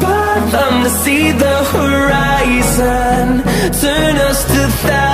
bottom to see the horizon. Turn us to thousands